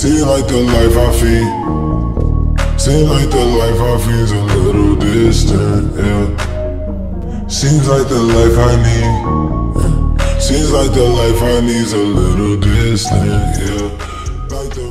Seem like the life I feed. Seem like the life I feed's a little distant, yeah. Seems like the life I need. Seems like the life I need's a little distant, yeah. Like the